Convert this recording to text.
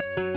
you